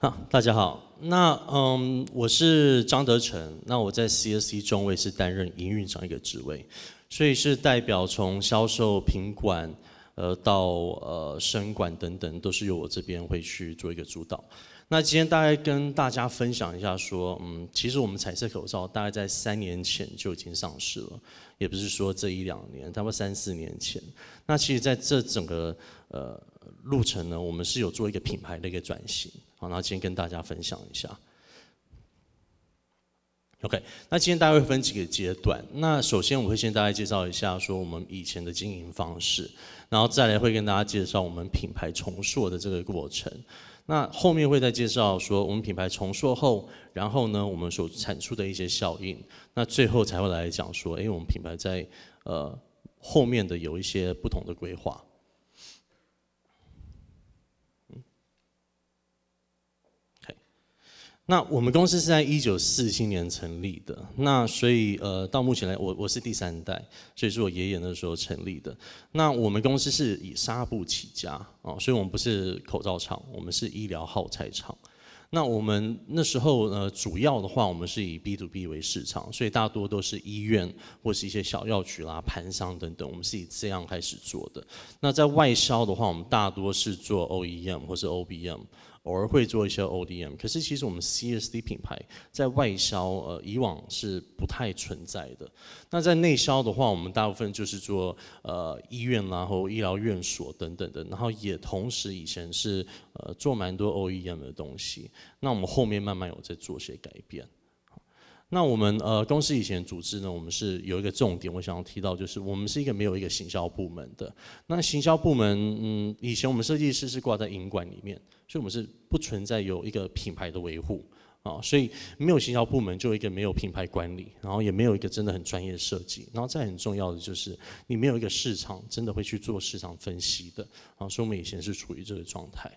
好，大家好。那嗯，我是张德成。那我在 CSC 中位是担任营运长一个职位，所以是代表从销售、品管，呃，到呃生管等等，都是由我这边会去做一个主导。那今天大概跟大家分享一下，说嗯，其实我们彩色口罩大概在三年前就已经上市了，也不是说这一两年，差不多三四年前。那其实在这整个呃路程呢，我们是有做一个品牌的一个转型。好，那今天跟大家分享一下。OK，那今天大概会分几个阶段。那首先我会先大概介绍一下说我们以前的经营方式，然后再来会跟大家介绍我们品牌重塑的这个过程。那后面会再介绍说我们品牌重塑后，然后呢我们所产出的一些效应。那最后才会来讲说，哎，我们品牌在呃后面的有一些不同的规划。那我们公司是在一九四七年成立的，那所以呃到目前来，我我是第三代，所以是我爷爷那时候成立的。那我们公司是以纱布起家哦，所以我们不是口罩厂，我们是医疗耗材厂。那我们那时候呃主要的话，我们是以 B to B 为市场，所以大多都是医院或是一些小药局啦、盘商等等，我们是以这样开始做的。那在外销的话，我们大多是做 OEM 或是 OBM。偶尔会做一些 ODM，可是其实我们 CSD 品牌在外销，呃，以往是不太存在的。那在内销的话，我们大部分就是做呃医院啦或医疗院所等等的，然后也同时以前是呃做蛮多 OEM 的东西。那我们后面慢慢有在做些改变。那我们呃公司以前组织呢，我们是有一个重点，我想要提到就是我们是一个没有一个行销部门的。那行销部门，嗯，以前我们设计师是挂在银管里面，所以我们是不存在有一个品牌的维护。啊，所以没有行销部门，就一个没有品牌管理，然后也没有一个真的很专业设计，然后再很重要的就是你没有一个市场真的会去做市场分析的，啊，所以我们以前是处于这个状态。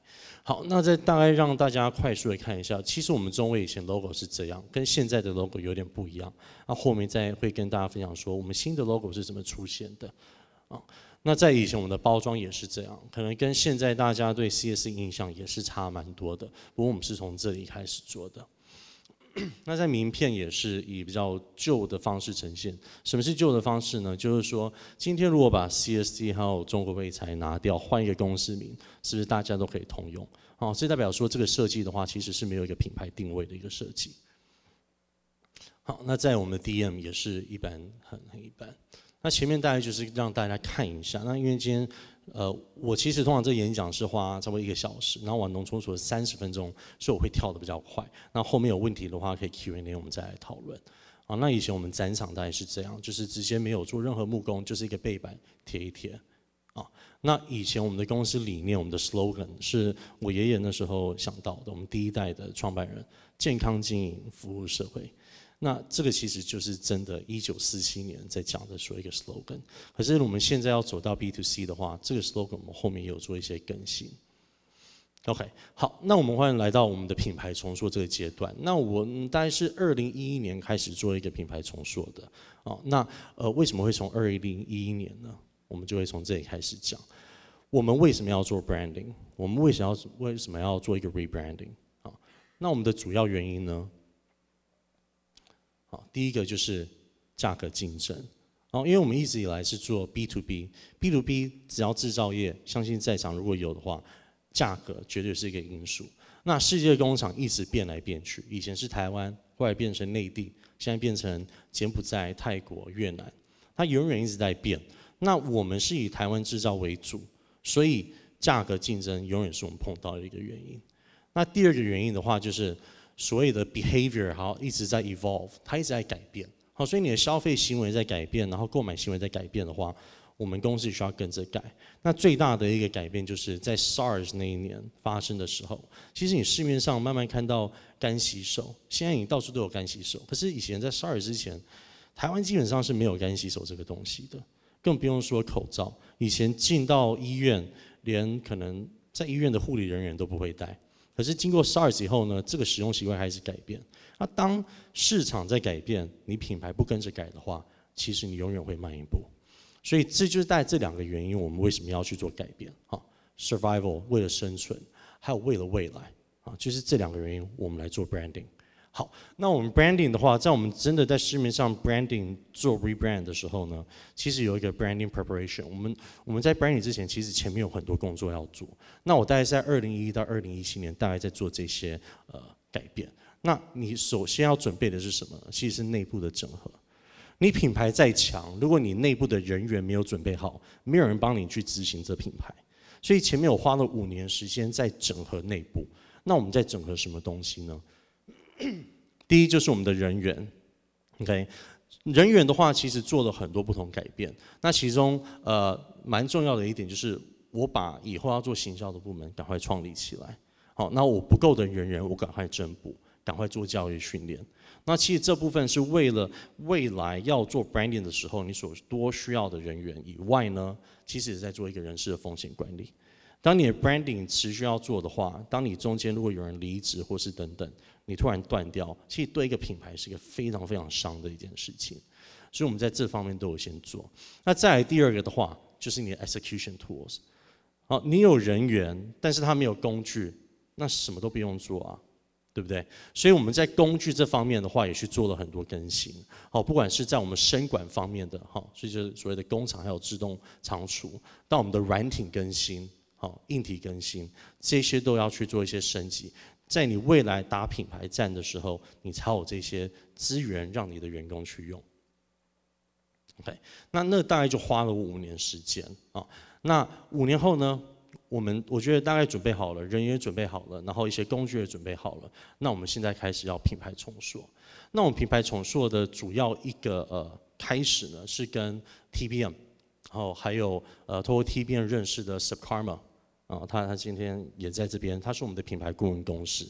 好，那再大概让大家快速的看一下，其实我们中卫以前 logo 是这样，跟现在的 logo 有点不一样。那后面再会跟大家分享说我们新的 logo 是怎么出现的。啊，那在以前我们的包装也是这样，可能跟现在大家对 CS 印象也是差蛮多的。不过我们是从这里开始做的。那在名片也是以比较旧的方式呈现。什么是旧的方式呢？就是说，今天如果把 CSD 还有中国卫财拿掉，换一个公司名，是不是大家都可以通用？哦，这代表说这个设计的话，其实是没有一个品牌定位的一个设计。好，那在我们的 DM 也是一般，很很一般。那前面大概就是让大家看一下。那因为今天。呃，我其实通常这演讲是花差不多一个小时，然后玩农充数三十分钟，所以我会跳的比较快。那后面有问题的话，可以 Q&A，我们再来讨论。啊，那以前我们展场大概是这样，就是直接没有做任何木工，就是一个背板贴一贴。啊，那以前我们的公司理念，我们的 slogan 是我爷爷那时候想到的，我们第一代的创办人，健康经营，服务社会。那这个其实就是真的，一九四七年在讲的说一个 slogan。可是我们现在要走到 B to C 的话，这个 slogan 我们后面也有做一些更新。OK，好，那我们欢迎来到我们的品牌重塑这个阶段。那我大概是二零一一年开始做一个品牌重塑的。哦，那呃为什么会从二零一一年呢？我们就会从这里开始讲。我们为什么要做 branding？我们为什么要为什么要做一个 rebranding？啊，那我们的主要原因呢？好，第一个就是价格竞争。哦，因为我们一直以来是做 B to B，B to B 只要制造业，相信在场如果有的话，价格绝对是一个因素。那世界工厂一直变来变去，以前是台湾，后来变成内地，现在变成柬埔寨、泰国、越南，它永远一直在变。那我们是以台湾制造为主，所以价格竞争永远是我们碰到的一个原因。那第二个原因的话，就是。所谓的 behavior 好一直在 evolve，它一直在改变，好，所以你的消费行为在改变，然后购买行为在改变的话，我们公司需要跟着改。那最大的一个改变就是在 SARS 那一年发生的时候，其实你市面上慢慢看到干洗手，现在你到处都有干洗手，可是以前在 SARS 之前，台湾基本上是没有干洗手这个东西的，更不用说口罩。以前进到医院，连可能在医院的护理人员都不会戴。可是经过 SARS 以后呢，这个使用习惯开始改变。那当市场在改变，你品牌不跟着改的话，其实你永远会慢一步。所以这就是带这两个原因，我们为什么要去做改变？啊，survival 为了生存，还有为了未来。啊，就是这两个原因，我们来做 branding。好，那我们 branding 的话，在我们真的在市面上 branding 做 rebrand 的时候呢，其实有一个 branding preparation。我们我们在 branding 之前，其实前面有很多工作要做。那我大概在二零一一到二零一七年，大概在做这些呃改变。那你首先要准备的是什么？其实是内部的整合。你品牌再强，如果你内部的人员没有准备好，没有人帮你去执行这品牌。所以前面我花了五年时间在整合内部。那我们在整合什么东西呢？第一就是我们的人员，OK，人员的话其实做了很多不同改变。那其中呃蛮重要的一点就是，我把以后要做行销的部门赶快创立起来。好，那我不够的人员我赶快增补，赶快做教育训练。那其实这部分是为了未来要做 branding 的时候你所多需要的人员以外呢，其实也在做一个人事的风险管理。当你的 branding 持续要做的话，当你中间如果有人离职或是等等。你突然断掉，其实对一个品牌是一个非常非常伤的一件事情，所以我们在这方面都有先做。那再来第二个的话，就是你的 execution tools。好，你有人员，但是他没有工具，那什么都不用做啊，对不对？所以我们在工具这方面的话，也去做了很多更新。好，不管是在我们生管方面的，哈，所以就是所谓的工厂还有自动仓储，到我们的软体更新，好，硬体更新，这些都要去做一些升级。在你未来打品牌战的时候，你才有这些资源让你的员工去用。OK，那那大概就花了五年时间啊。那五年后呢，我们我觉得大概准备好了，人也准备好了，然后一些工具也准备好了。那我们现在开始要品牌重塑。那我们品牌重塑的主要一个呃开始呢，是跟 TBM，然后还有呃通过 TBM 认识的 Subkarma。啊，他他今天也在这边，他是我们的品牌顾问公司。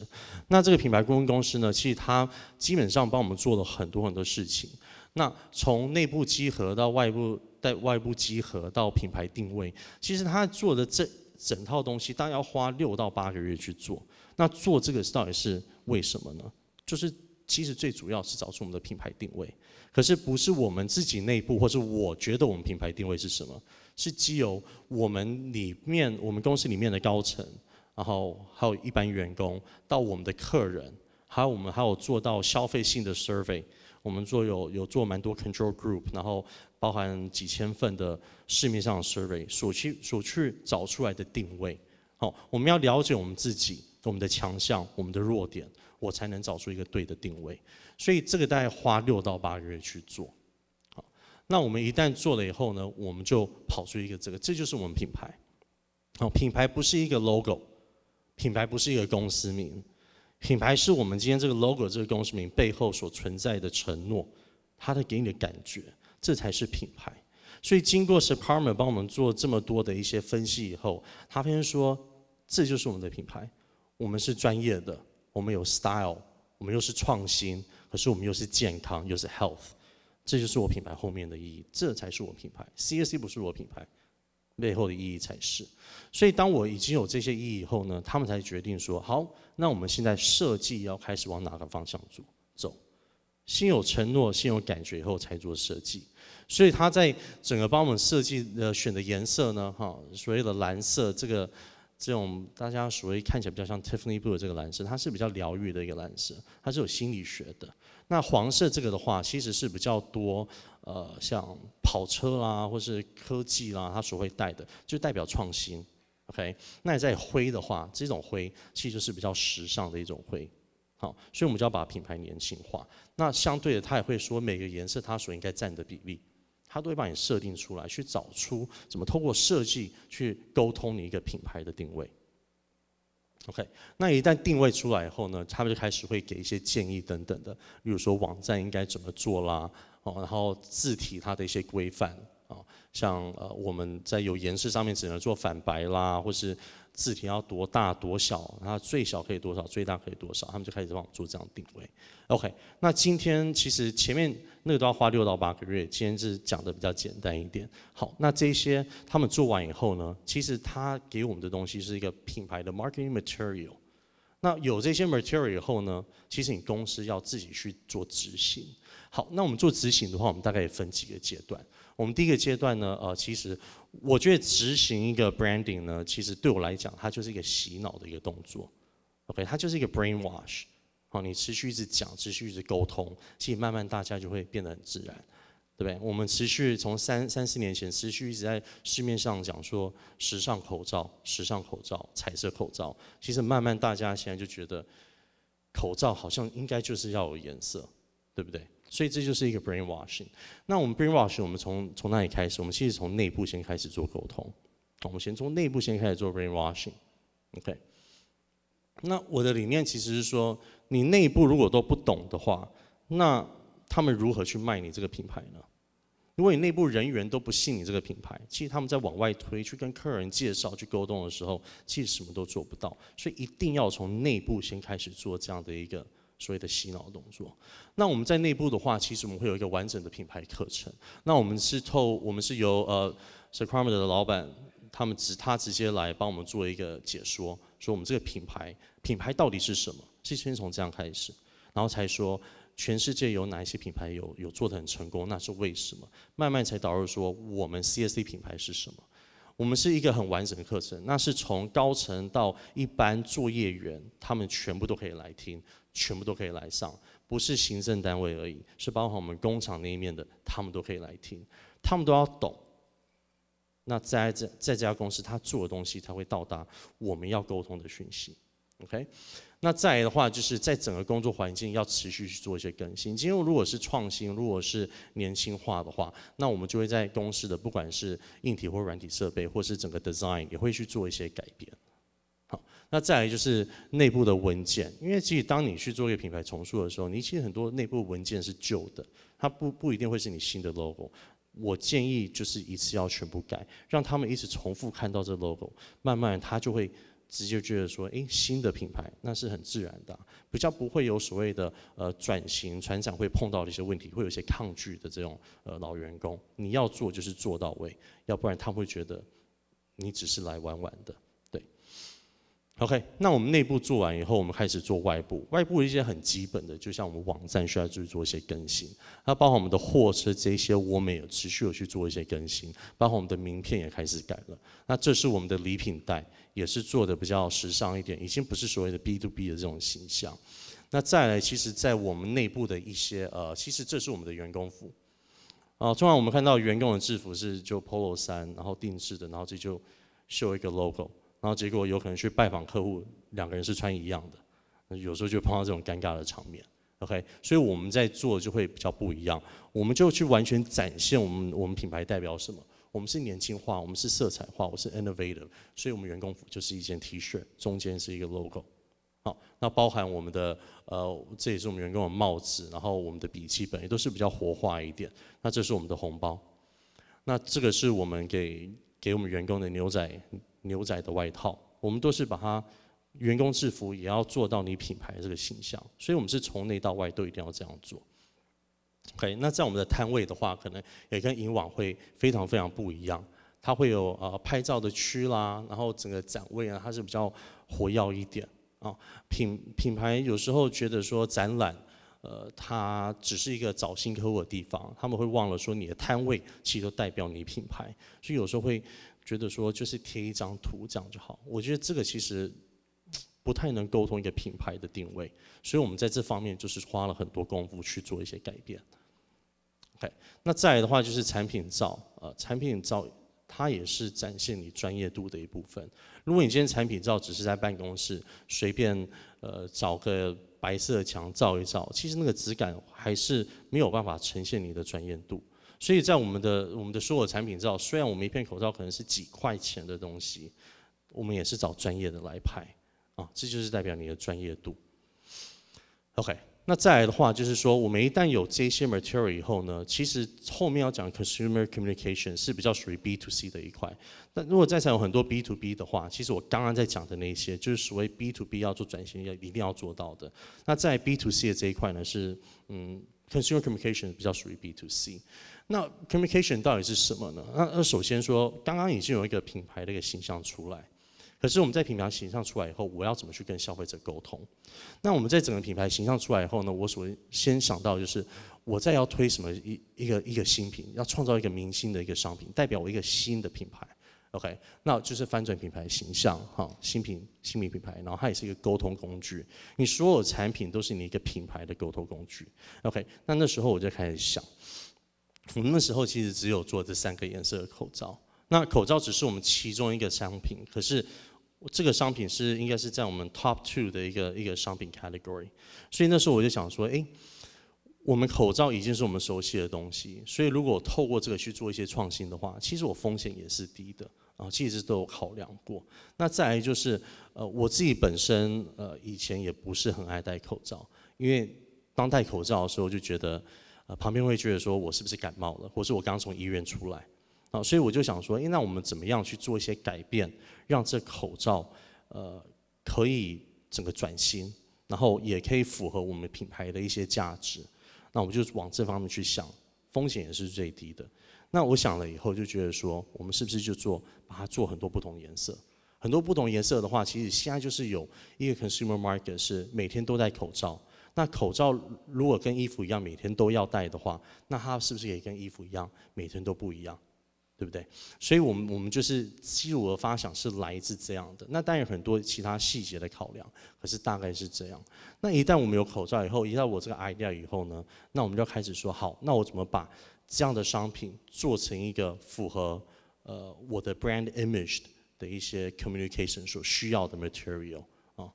那这个品牌顾问公司呢，其实他基本上帮我们做了很多很多事情。那从内部集合到外部带外部集合到品牌定位，其实他做的这整套东西，大概要花六到八个月去做。那做这个到底是为什么呢？就是其实最主要是找出我们的品牌定位，可是不是我们自己内部，或是我觉得我们品牌定位是什么。是基由我们里面我们公司里面的高层，然后还有一般员工，到我们的客人，还有我们还有做到消费性的 survey，我们做有有做蛮多 control group，然后包含几千份的市面上的 survey，所去所去找出来的定位。好，我们要了解我们自己，我们的强项，我们的弱点，我才能找出一个对的定位。所以这个大概花六到八个月去做。那我们一旦做了以后呢，我们就跑出一个这个，这就是我们品牌。好，品牌不是一个 logo，品牌不是一个公司名，品牌是我们今天这个 logo 这个公司名背后所存在的承诺，它的给你的感觉，这才是品牌。所以经过 s u p e r m a n 帮我们做这么多的一些分析以后，他发现说，这就是我们的品牌。我们是专业的，我们有 style，我们又是创新，可是我们又是健康，又是 health。这就是我品牌后面的意义，这才是我品牌。CSC 不是我品牌背后的意义才是。所以当我已经有这些意义以后呢，他们才决定说好，那我们现在设计要开始往哪个方向走？走，先有承诺，先有感觉以后才做设计。所以他在整个帮我们设计的选的颜色呢，哈，所谓的蓝色这个。这种大家所谓看起来比较像 Tiffany blue 这个蓝色，它是比较疗愈的一个蓝色，它是有心理学的。那黄色这个的话，其实是比较多，呃，像跑车啦，或是科技啦，它所会带的，就代表创新。OK，那在灰的话，这种灰其实是比较时尚的一种灰。好，所以我们就要把品牌年轻化。那相对的，它也会说每个颜色它所应该占的比例。他都会帮你设定出来，去找出怎么通过设计去沟通你一个品牌的定位。OK，那一旦定位出来以后呢，他们就开始会给一些建议等等的，比如说网站应该怎么做啦，哦，然后字体它的一些规范啊，像呃我们在有颜色上面只能做反白啦，或是。字体要多大多小，然后最小可以多少，最大可以多少，他们就开始帮我做这样定位。OK，那今天其实前面那个都要花六到八个月，今天是讲的比较简单一点。好，那这些他们做完以后呢，其实他给我们的东西是一个品牌的 marketing material。那有这些 material 以后呢，其实你公司要自己去做执行。好，那我们做执行的话，我们大概也分几个阶段。我们第一个阶段呢，呃，其实我觉得执行一个 branding 呢，其实对我来讲，它就是一个洗脑的一个动作。OK，它就是一个 brainwash。好，你持续一直讲，持续一直沟通，其实慢慢大家就会变得很自然，对不对？我们持续从三三四年前持续一直在市面上讲说时尚口罩、时尚口罩、彩色口罩，其实慢慢大家现在就觉得口罩好像应该就是要有颜色，对不对？所以这就是一个 brainwashing。那我们 brain washing，我们从从哪里开始？我们其实从内部先开始做沟通。我们先从内部先开始做 brainwashing，OK？那我的理念其实是说。你内部如果都不懂的话，那他们如何去卖你这个品牌呢？如果你内部人员都不信你这个品牌，其实他们在往外推、去跟客人介绍、去沟通的时候，其实什么都做不到。所以一定要从内部先开始做这样的一个所谓的洗脑动作。那我们在内部的话，其实我们会有一个完整的品牌课程。那我们是透，我们是由呃 s c r a m e r 的老板，他们直他直接来帮我们做一个解说，说我们这个品牌品牌到底是什么。是先从这样开始，然后才说全世界有哪一些品牌有有做的很成功，那是为什么？慢慢才导入说我们 CSC 品牌是什么？我们是一个很完整的课程，那是从高层到一般作业员，他们全部都可以来听，全部都可以来上，不是行政单位而已，是包括我们工厂那一面的，他们都可以来听，他们都要懂。那在这在这家公司，他做的东西才会到达我们要沟通的讯息。OK。那再来的话，就是在整个工作环境要持续去做一些更新。今天如果是创新，如果是年轻化的话，那我们就会在公司的不管是硬体或软体设备，或是整个 design 也会去做一些改变。好，那再来就是内部的文件，因为其实当你去做一个品牌重塑的时候，你其实很多内部文件是旧的，它不不一定会是你新的 logo。我建议就是一次要全部改，让他们一直重复看到这 logo，慢慢它就会。直接觉得说，哎，新的品牌那是很自然的，比较不会有所谓的呃转型、船长会碰到的一些问题，会有一些抗拒的这种呃老员工。你要做就是做到位，要不然他会觉得你只是来玩玩的。OK，那我们内部做完以后，我们开始做外部。外部一些很基本的，就像我们网站需要去做一些更新，那包括我们的货车这些，我们也持续有去做一些更新，包括我们的名片也开始改了。那这是我们的礼品袋，也是做的比较时尚一点，已经不是所谓的 B to B 的这种形象。那再来，其实在我们内部的一些呃，其实这是我们的员工服。啊，通常我们看到员工的制服是就 Polo 衫，然后定制的，然后这就绣一个 logo。然后结果有可能去拜访客户，两个人是穿一样的，有时候就碰到这种尴尬的场面。OK，所以我们在做就会比较不一样，我们就去完全展现我们我们品牌代表什么。我们是年轻化，我们是色彩化，我是 innovative，所以我们员工服就是一件 T 恤，中间是一个 logo。好，那包含我们的呃，这也是我们员工的帽子，然后我们的笔记本也都是比较活化一点。那这是我们的红包，那这个是我们给给我们员工的牛仔。牛仔的外套，我们都是把它员工制服也要做到你品牌这个形象，所以我们是从内到外都一定要这样做。OK，那在我们的摊位的话，可能也跟以往会非常非常不一样，它会有呃拍照的区啦，然后整个展位啊，它是比较活跃一点啊。品品牌有时候觉得说展览，呃，它只是一个找新客户的地方，他们会忘了说你的摊位其实都代表你品牌，所以有时候会。觉得说就是贴一张图这样就好，我觉得这个其实不太能沟通一个品牌的定位，所以我们在这方面就是花了很多功夫去做一些改变。OK，那再来的话就是产品照，呃，产品照它也是展现你专业度的一部分。如果你今天产品照只是在办公室随便呃找个白色墙照一照，其实那个质感还是没有办法呈现你的专业度。所以在我们的我们的所有产品照，虽然我们一片口罩可能是几块钱的东西，我们也是找专业的来拍，啊，这就是代表你的专业度。OK，那再来的话就是说，我们一旦有这些 material 以后呢，其实后面要讲 consumer communication 是比较属于 B to C 的一块。那如果在场有很多 B to B 的话，其实我刚刚在讲的那些，就是所谓 B to B 要做转型要一定要做到的。那在 B to C 的这一块呢，是嗯 consumer communication 比较属于 B to C。那 communication 到底是什么呢？那那首先说，刚刚已经有一个品牌的一个形象出来，可是我们在品牌形象出来以后，我要怎么去跟消费者沟通？那我们在整个品牌形象出来以后呢，我所先想到就是，我再要推什么一一个一个新品，要创造一个明星的一个商品，代表我一个新的品牌 OK，那就是翻转品牌形象，哈，新品新品品牌，然后它也是一个沟通工具。你所有产品都是你一个品牌的沟通工具。OK，那那时候我就开始想，我们那时候其实只有做这三个颜色的口罩，那口罩只是我们其中一个商品，可是这个商品是应该是在我们 top two 的一个一个商品 category。所以那时候我就想说，哎。我们口罩已经是我们熟悉的东西，所以如果透过这个去做一些创新的话，其实我风险也是低的啊，其实都有考量过。那再来就是，呃，我自己本身呃以前也不是很爱戴口罩，因为当戴口罩的时候就觉得，呃，旁边会觉得说我是不是感冒了，或是我刚从医院出来啊，所以我就想说，哎，那我们怎么样去做一些改变，让这口罩呃可以整个转型，然后也可以符合我们品牌的一些价值。那我们就往这方面去想，风险也是最低的。那我想了以后就觉得说，我们是不是就做把它做很多不同颜色？很多不同颜色的话，其实现在就是有一个 consumer market 是每天都戴口罩。那口罩如果跟衣服一样每天都要戴的话，那它是不是也跟衣服一样每天都不一样？对不对？所以我们我们就是基础的发想是来自这样的。那当然有很多其他细节的考量，可是大概是这样。那一旦我们有口罩以后，一旦我这个 idea 以后呢，那我们就开始说好，那我怎么把这样的商品做成一个符合呃我的 brand image 的一些 communication 所需要的 material 啊？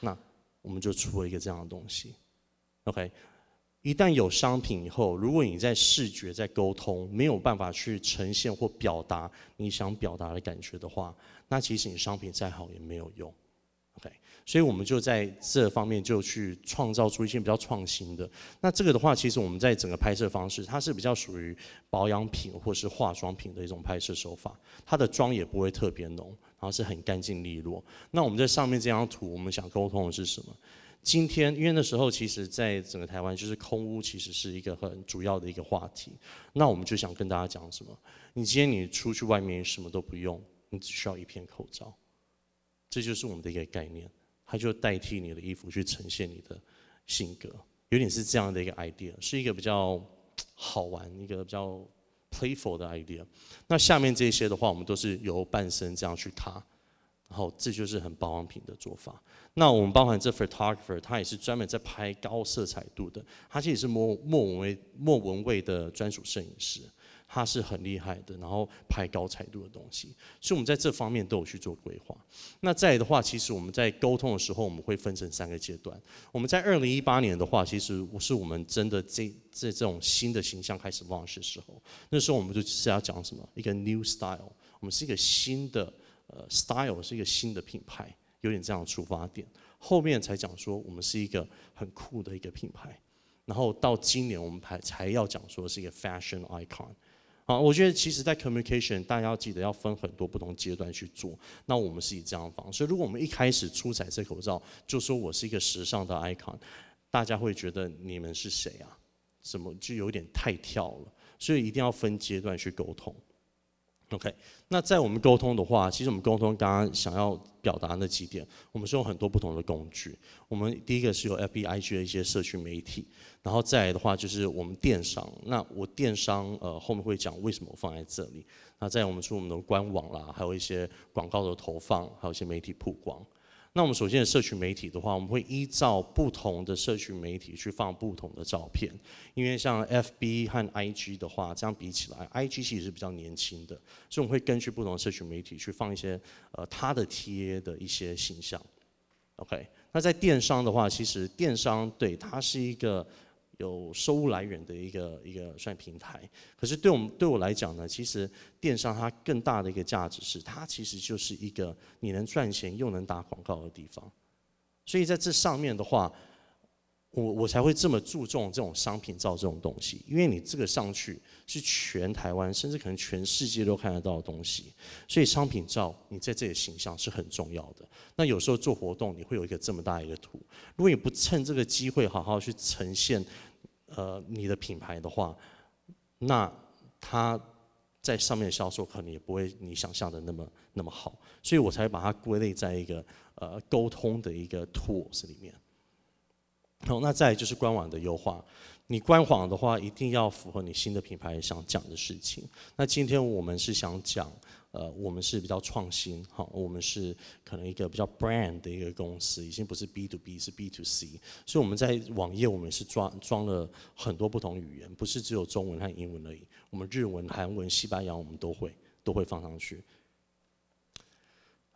那我们就出了一个这样的东西，OK。一旦有商品以后，如果你在视觉在沟通没有办法去呈现或表达你想表达的感觉的话，那其实你商品再好也没有用，OK？所以我们就在这方面就去创造出一些比较创新的。那这个的话，其实我们在整个拍摄方式，它是比较属于保养品或是化妆品的一种拍摄手法，它的妆也不会特别浓，然后是很干净利落。那我们在上面这张图，我们想沟通的是什么？今天，因为那时候其实，在整个台湾，就是空屋其实是一个很主要的一个话题。那我们就想跟大家讲什么？你今天你出去外面什么都不用，你只需要一片口罩，这就是我们的一个概念。它就代替你的衣服去呈现你的性格，有点是这样的一个 idea，是一个比较好玩、一个比较 playful 的 idea。那下面这些的话，我们都是由半身这样去卡。然后这就是很保养品的做法。那我们包含这 photographer，他也是专门在拍高色彩度的。他其实是莫莫文蔚莫文蔚的专属摄影师，他是很厉害的，然后拍高彩度的东西。所以我们在这方面都有去做规划。那再的话，其实我们在沟通的时候，我们会分成三个阶段。我们在二零一八年的话，其实我是我们真的这这这种新的形象开始 launch 的时候，那时候我们就是要讲什么？一个 new style，我们是一个新的。呃，style 是一个新的品牌，有点这样的出发点。后面才讲说我们是一个很酷的一个品牌，然后到今年我们才才要讲说是一个 fashion icon。啊，我觉得其实在 communication 大家要记得要分很多不同阶段去做。那我们是以这样的方式，如果我们一开始出彩色口罩就说我是一个时尚的 icon，大家会觉得你们是谁啊？怎么就有点太跳了，所以一定要分阶段去沟通。OK，那在我们沟通的话，其实我们沟通刚刚想要表达那几点，我们是用很多不同的工具。我们第一个是有 FBIG 的一些社区媒体，然后再来的话就是我们电商。那我电商呃后面会讲为什么我放在这里。那在我们出我们的官网啦，还有一些广告的投放，还有一些媒体曝光。那我们首先的社群媒体的话，我们会依照不同的社群媒体去放不同的照片，因为像 FB 和 IG 的话，这样比起来，IG 其实是比较年轻的，所以我们会根据不同的社群媒体去放一些呃他的 TA 的一些形象。OK，那在电商的话，其实电商对它是一个。有收入来源的一个一个算平台，可是对我们对我来讲呢，其实电商它更大的一个价值是，它其实就是一个你能赚钱又能打广告的地方。所以在这上面的话，我我才会这么注重这种商品照这种东西，因为你这个上去是全台湾甚至可能全世界都看得到的东西，所以商品照你在这里形象是很重要的。那有时候做活动你会有一个这么大一个图，如果你不趁这个机会好好去呈现。呃，你的品牌的话，那它在上面销售可能也不会你想象的那么那么好，所以我才把它归类在一个呃沟通的一个 tools 里面。好，那再就是官网的优化，你官网的话，一定要符合你新的品牌想讲的事情。那今天我们是想讲，呃，我们是比较创新，好，我们是可能一个比较 brand 的一个公司，已经不是 B to B，是 B to C。所以我们在网页我们是装装了很多不同语言，不是只有中文和英文而已。我们日文、韩文、西班牙我们都会都会放上去。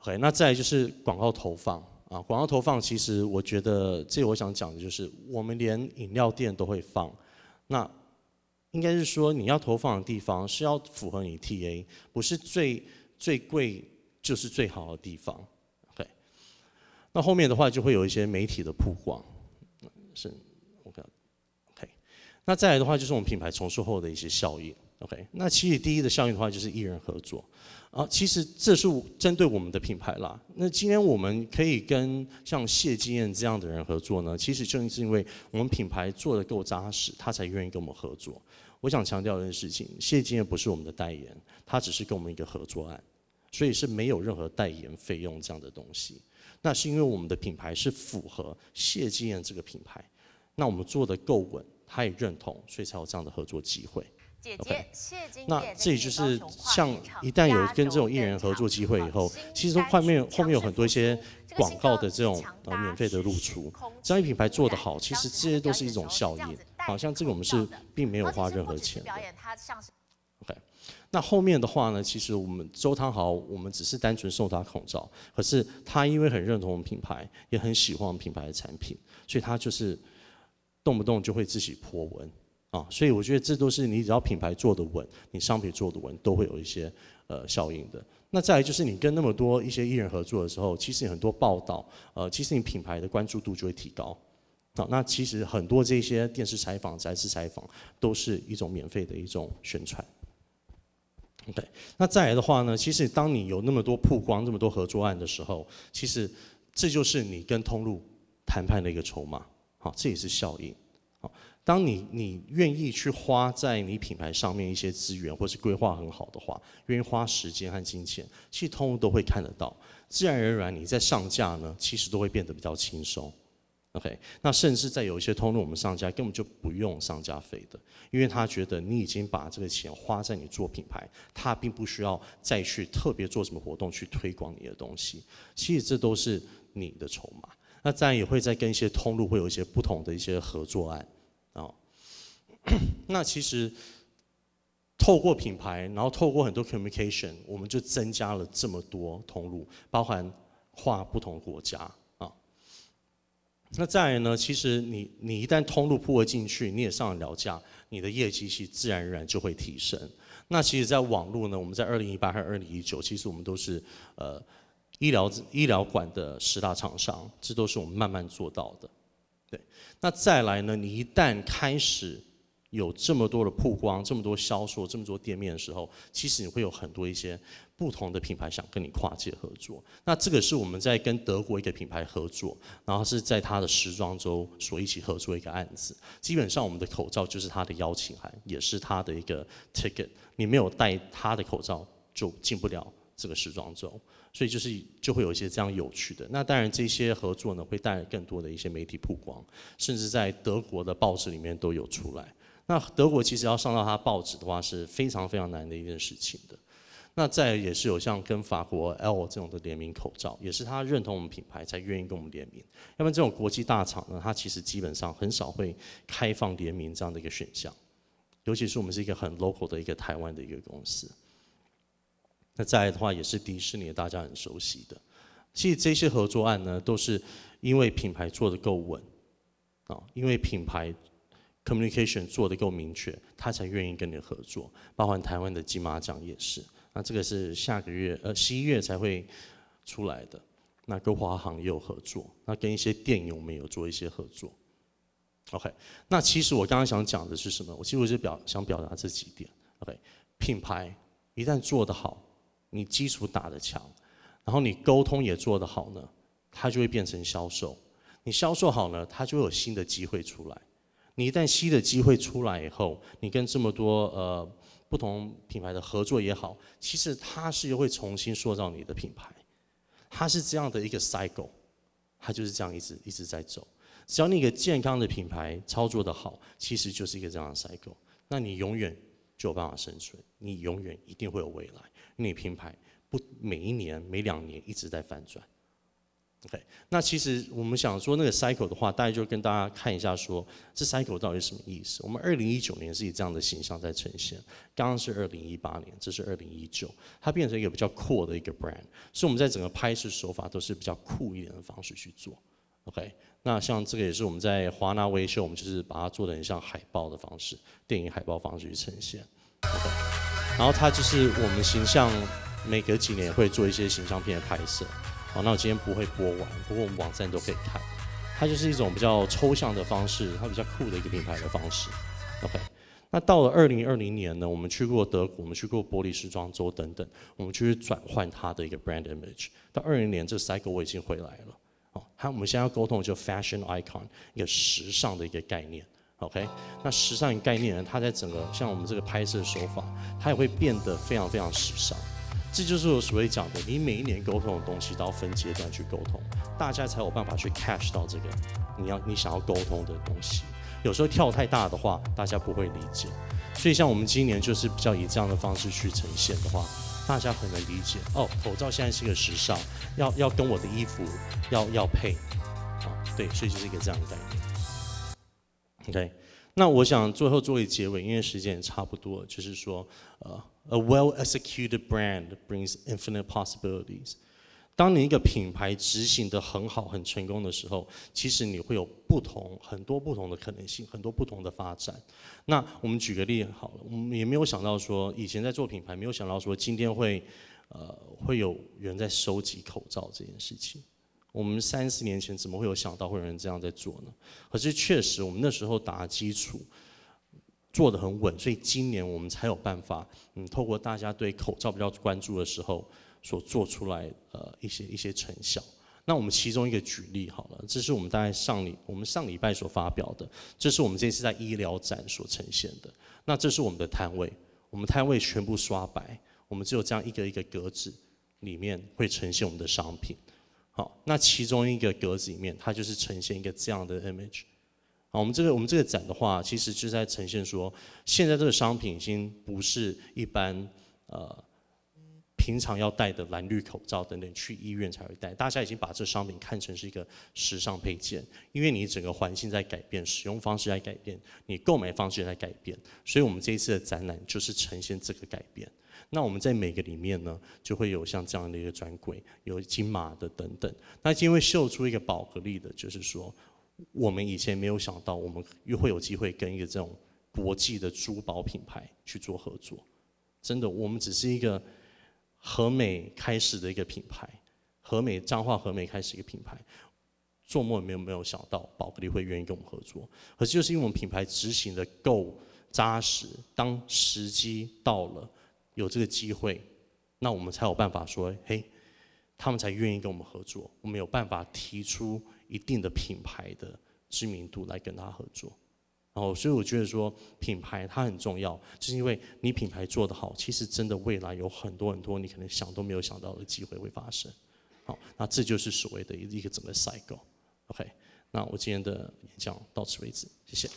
OK，那再就是广告投放。啊，广告投放其实我觉得，这我想讲的就是，我们连饮料店都会放。那应该是说，你要投放的地方是要符合你 TA，不是最最贵就是最好的地方。OK，那后面的话就会有一些媒体的曝光，是 OK，OK。那再来的话就是我们品牌重塑后的一些效应。OK，那其实第一的效应的话就是艺人合作。啊，其实这是针对我们的品牌啦。那今天我们可以跟像谢金燕这样的人合作呢，其实正是因为我们品牌做的够扎实，他才愿意跟我们合作。我想强调一件事情，谢金燕不是我们的代言，他只是跟我们一个合作案，所以是没有任何代言费用这样的东西。那是因为我们的品牌是符合谢金燕这个品牌，那我们做的够稳，他也认同，所以才有这样的合作机会。姐姐谢金那这里就是像一旦有跟这种艺人合作机会以后，其实后面后面有很多一些广告的这种呃免费的露出，这样品牌做得好，其实这些都是一种效应。好像这个我们是并没有花任何钱的。OK，那后面的话呢，其实我们周汤豪，我们只是单纯送他口罩，可是他因为很认同我们品牌，也很喜欢我们品牌的产品，所以他就是动不动就会自己破文。啊，所以我觉得这都是你只要品牌做的稳，你商品做的稳，都会有一些呃效应的。那再来就是你跟那么多一些艺人合作的时候，其实很多报道，呃，其实你品牌的关注度就会提高。好，那其实很多这些电视采访、杂志采访，都是一种免费的一种宣传。OK，那再来的话呢，其实当你有那么多曝光、那么多合作案的时候，其实这就是你跟通路谈判的一个筹码。好，这也是效应。当你你愿意去花在你品牌上面一些资源，或是规划很好的话，愿意花时间和金钱，其实通路都会看得到。自然而然，你在上架呢，其实都会变得比较轻松。OK，那甚至在有一些通路，我们上架根本就不用上架费的，因为他觉得你已经把这个钱花在你做品牌，他并不需要再去特别做什么活动去推广你的东西。其实这都是你的筹码。那自然也会在跟一些通路会有一些不同的一些合作案。啊，那其实透过品牌，然后透过很多 communication，我们就增加了这么多通路，包含跨不同国家啊。那再来呢，其实你你一旦通路铺了进去，你也上了架，你的业绩是自然而然就会提升。那其实，在网络呢，我们在二零一八和二零一九，其实我们都是呃医疗医疗馆的十大厂商，这都是我们慢慢做到的。对，那再来呢？你一旦开始有这么多的曝光、这么多销售、这么多店面的时候，其实你会有很多一些不同的品牌想跟你跨界合作。那这个是我们在跟德国一个品牌合作，然后是在他的时装周所一起合作一个案子。基本上我们的口罩就是他的邀请函，也是他的一个 ticket。你没有戴他的口罩，就进不了这个时装周。所以就是就会有一些这样有趣的，那当然这些合作呢会带来更多的一些媒体曝光，甚至在德国的报纸里面都有出来。那德国其实要上到它报纸的话是非常非常难的一件事情的。那再也是有像跟法国 L 这种的联名口罩，也是他认同我们品牌才愿意跟我们联名。要不然这种国际大厂呢，它其实基本上很少会开放联名这样的一个选项，尤其是我们是一个很 local 的一个台湾的一个公司。那再来的话，也是迪士尼，大家很熟悉的。其实这些合作案呢，都是因为品牌做的够稳，啊，因为品牌 communication 做的够明确，他才愿意跟你合作。包含台湾的金马奖也是。那这个是下个月呃十一月才会出来的。那跟华航也有合作，那跟一些电影我们有做一些合作。OK，那其实我刚刚想讲的是什么？我其实我就表想表达这几点。OK，品牌一旦做得好。你基础打得强，然后你沟通也做得好呢，它就会变成销售。你销售好呢，它就有新的机会出来。你一旦新的机会出来以后，你跟这么多呃不同品牌的合作也好，其实它是又会重新塑造你的品牌。它是这样的一个 cycle，它就是这样一直一直在走。只要你一个健康的品牌操作的好，其实就是一个这样的 cycle。那你永远就有办法生存，你永远一定会有未来。你品牌不每一年、每两年一直在反转。OK，那其实我们想说那个 cycle 的话，大概就跟大家看一下，说这 cycle 到底是什么意思？我们二零一九年是以这样的形象在呈现，刚刚是二零一八年，这是二零一九，它变成一个比较酷的一个 brand，所以我们在整个拍摄手法都是比较酷一点的方式去做。OK，那像这个也是我们在华纳微秀，我们就是把它做的很像海报的方式，电影海报方式去呈现。OK，然后它就是我们形象每隔几年会做一些形象片的拍摄。好，那我今天不会播完，不过我们网站都可以看。它就是一种比较抽象的方式，它比较酷的一个品牌的方式。OK，那到了二零二零年呢，我们去过德国，我们去过玻璃时装周等等，我们去转换它的一个 brand image。到二零年，这 cycle 我已经回来了。好，它我们现在要沟通就 fashion icon，一个时尚的一个概念。OK，那时尚概念呢，它在整个像我们这个拍摄手法，它也会变得非常非常时尚。这就是我所谓讲的，你每一年沟通的东西都要分阶段去沟通，大家才有办法去 catch 到这个你要你想要沟通的东西。有时候跳太大的话，大家不会理解。所以像我们今年就是比较以这样的方式去呈现的话，大家很能理解。哦，口罩现在是一个时尚，要要跟我的衣服要要配，啊，对，所以就是一个这样的概念。OK，那我想最后作为结尾，因为时间也差不多，就是说，呃。A well-executed brand brings infinite possibilities。当你一个品牌执行的很好、很成功的时候，其实你会有不同、很多不同的可能性，很多不同的发展。那我们举个例好了，我们也没有想到说，以前在做品牌，没有想到说今天会，呃，会有人在收集口罩这件事情。我们三四年前怎么会有想到会有人这样在做呢？可是确实，我们那时候打基础。做得很稳，所以今年我们才有办法，嗯，透过大家对口罩比较关注的时候，所做出来呃一些一些成效。那我们其中一个举例好了，这是我们大概上礼我们上礼拜所发表的，这是我们这次在医疗展所呈现的。那这是我们的摊位，我们摊位全部刷白，我们只有这样一个一个格子里面会呈现我们的商品。好，那其中一个格子里面，它就是呈现一个这样的 image。好，我们这个我们这个展的话，其实就在呈现说，现在这个商品已经不是一般呃平常要戴的蓝绿口罩等等，去医院才会戴。大家已经把这商品看成是一个时尚配件，因为你整个环境在改变，使用方式在改变，你购买方式在改变，所以我们这一次的展览就是呈现这个改变。那我们在每个里面呢，就会有像这样的一个专柜，有金马的等等。那因为秀出一个宝格丽的，就是说。我们以前没有想到，我们又会有机会跟一个这种国际的珠宝品牌去做合作。真的，我们只是一个和美开始的一个品牌，和美彰化和美开始一个品牌，做梦也没有没有想到宝格丽会愿意跟我们合作。可是就是因为我们品牌执行的够扎实，当时机到了，有这个机会，那我们才有办法说，嘿，他们才愿意跟我们合作。我们有办法提出。一定的品牌的知名度来跟他合作，然后所以我觉得说品牌它很重要，就是因为你品牌做得好，其实真的未来有很多很多你可能想都没有想到的机会会发生。好，那这就是所谓的一个整个 cycle。OK，那我今天的演讲到此为止，谢谢。